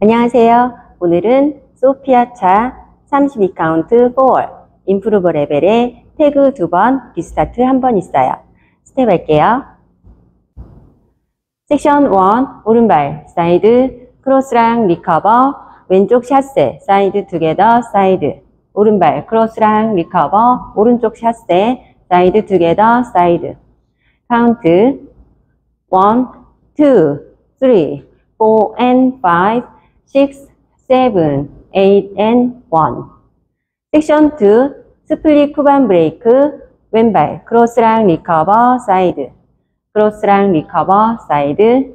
안녕하세요. 오늘은 소피아 차 32카운트 4 wall improver 레벨에 태그 두 번, restart 한번 있어요. 스텝 할게요. 섹션 1, 오른발, 사이드, 크로스 rock recover, 왼쪽 chasse, 사이드 together, 사이드, 오른발, 크로스 rock recover, 오른쪽 chasse, 사이드 together, 사이드. 카운트 1, 2, 3, 4 and 5, 6, 7, 8 and 1. 섹션 2, split Cuban break, 왼발, 크로스 rock recover, 사이드. 크로스 rock recover, 사이드.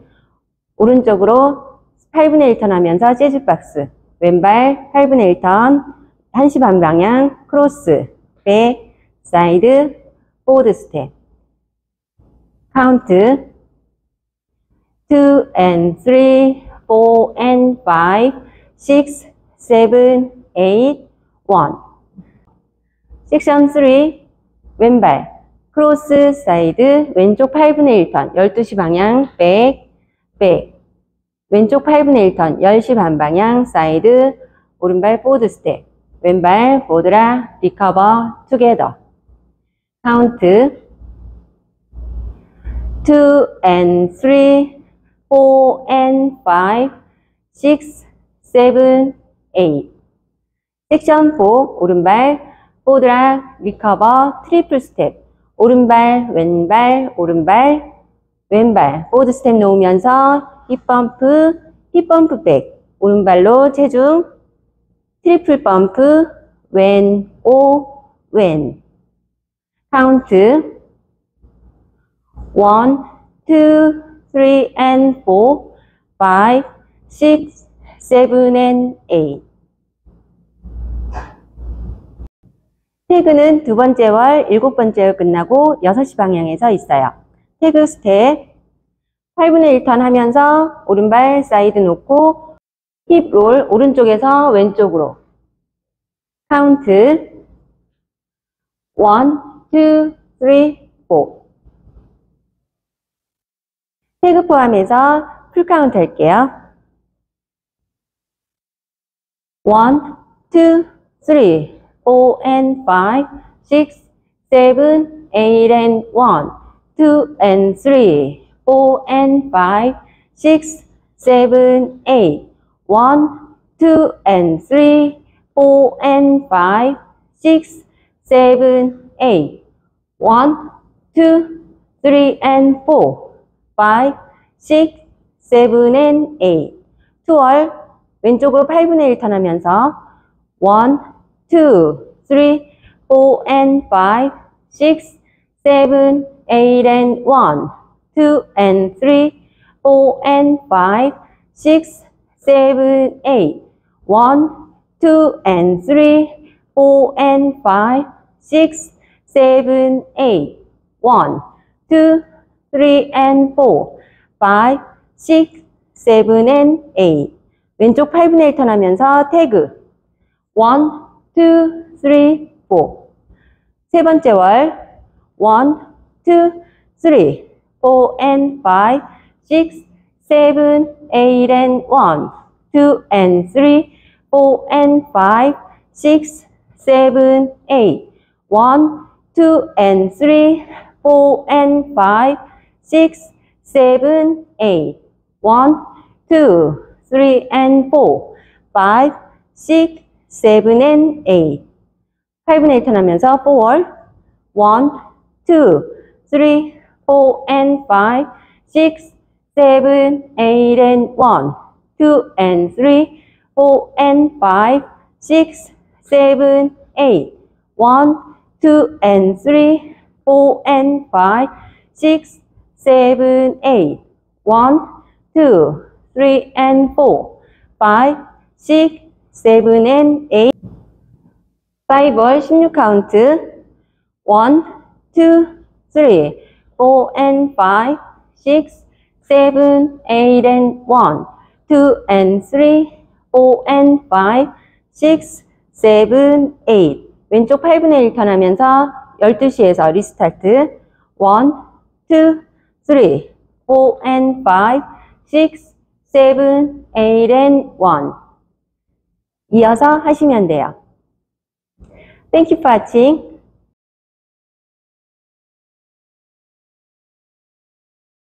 오른쪽으로 8분의 1턴 하면서 jazz box. 왼발 8분의 1턴, 1시 반 방향, 크로스, back, 사이드, forward 스텝. 카운트 2 and 3, 4 and 5, 6, 7, 8, 1. 섹션 3, 왼발, 크로스, 사이드, 왼쪽 8분의 1턴, 12시 방향, back, back. 왼쪽 8분의 1턴, 10시 반 방향, 사이드, 오른발 forward 스텝. 왼발, forward rock, recover, together. 카운트 2 and 3, 4 and 5, 6, 7, 8. 섹션 4, 오른발, forward rock, recover, triple 스텝. 오른발, 왼발, 오른발, 왼발. forward 스텝 놓으면서 hip bump, hip bump back. 오른발로 체중, triple bump, 왼, 오, 왼. 카운트 1, 2, 3 and 4, 5, 6, 7 and 8. 태그는 두 번째 wall, 일곱 번째 wall 끝나고 6시 방향에서 있어요. 태그 스텝 8분의 1턴 하면서 오른발 사이드 놓고 hip roll 오른쪽에서 왼쪽으로 카운트 1, 2, 3, 4 태그 포함해서 풀 카운트 할게요. 1, 2, 3, 4 and 5, 6, 7, 8 and 1, 2 and 3, 4 and 5, 6, 7, 8, 1, 2 and 3, 4 and 5, 6, 7, 8, 1, 2, 3 and 4, 5, 6, 7 and 8. 2월 왼쪽으로 8분의 1 턴 하면서 1, 2, 3, 4 and 5, 6, 7, 8 and 1, 2 and 3, 4 and 5, 6, 7, 8, 1, 2 and 3, 4 and 5, 6, 7, 8, 1, 2, 3 and 4, 5, 6, 7 and 8. 왼쪽 8분의 1턴 하면서 태그 1, 2, 3, 4. 세 번째 월 1, 2, 3, 4 and 5, 6, 7, 8 and 1, 2 and 3, 4 and 5, 6, 7, 8, 1, 2 and 3, 4 and 5, 6, 7, 8, 1, 2, 3 and 4, 5, 6, 7 and 8. 8분의 1턴 하면서 4, 1, 2, 3, 4 and 5, 6, 7, 8 and 1, 2 and 3, 4 and 5, 6, 7, 8, 1, 2 and 3, 4 and 5, 6, 7, 8, 1, 2, 3 and 4, 5, 6, 7 and 8. 5월 16 카운트 1, 2, 3, 4 and 5, 6, 7, 8 and 1, 2 and 3, 4 and 5, 6, 7, 8. 왼쪽 8분의 1 턴 하면서 12시에서 리스타트. 1, 2, 3, 4 and 5, 6, seven, eight, and one. 이어서 하시면 돼요. Thank you for watching.